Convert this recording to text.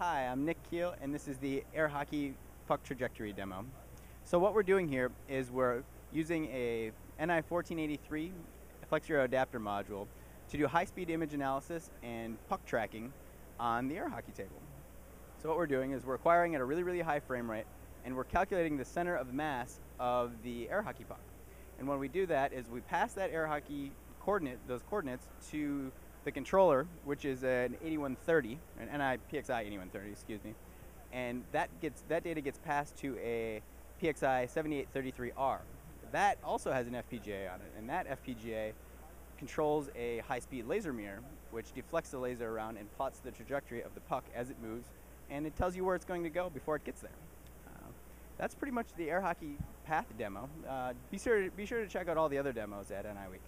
Hi, I'm Nick Keel, and this is the air hockey puck trajectory demo. So what we're doing here is we're using a NI 1483 FlexRIO adapter module to do high-speed image analysis and puck tracking on the air hockey table. So what we're doing is we're acquiring at a really, really high frame rate, and we're calculating the center of mass of the air hockey puck. And when we do that is we pass that air hockey coordinate, those coordinates, to the controller, which is an 8130, an NI PXI 8130, excuse me, and that gets that data gets passed to a PXI 7833R. That also has an FPGA on it, and that FPGA controls a high-speed laser mirror, which deflects the laser around and plots the trajectory of the puck as it moves, and it tells you where it's going to go before it gets there. Uh, that's pretty much the air hockey path demo. Uh, be sure to, be sure to check out all the other demos at NI Week.